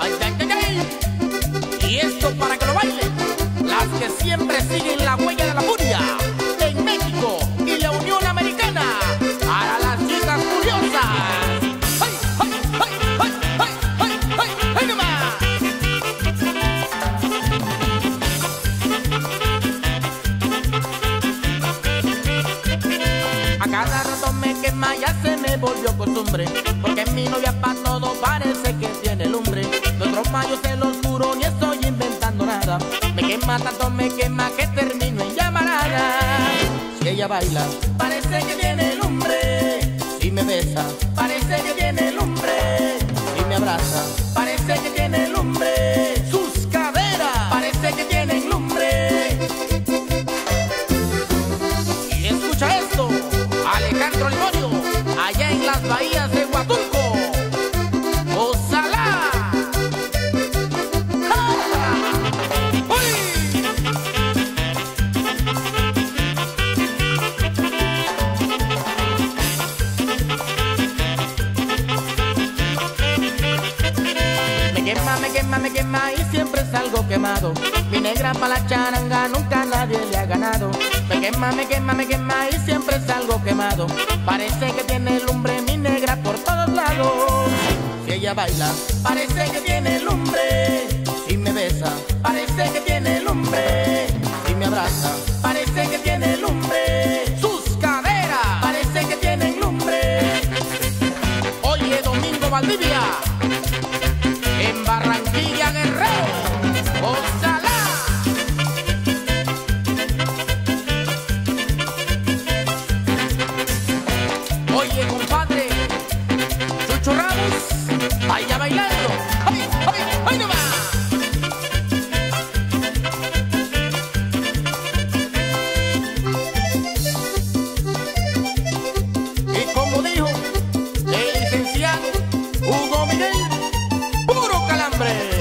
Ay, ay, ay. Y esto para que lo bailen las que siempre siguen la huella de la furia en México y la Unión Americana para las chicas curiosas. A cada rato me quema, ya se me volvió costumbre. Tanto, me quema que termino en llamarada. Si ella baila, parece que tiene lumbre. Si me besa, parece que tiene lumbre. Si me abraza, parece que tiene lumbre. Sus caderas, parece que tienen lumbre. Y escucha esto, Alejandro Limonio, allá en las bahías quema, me quema, y siempre salgo quemado. Mi negra pa' la charanga nunca nadie le ha ganado. Me quema, me quema, me quema y siempre salgo quemado. Parece que tiene lumbre mi negra por todos lados. Si ella baila, parece que tiene lumbre. Si me besa, parece que tiene lumbre. Si me abraza, parece que tiene lumbre. Sus caderas, parece que tienen lumbre. Oye, Domingo Valdivia, hombre.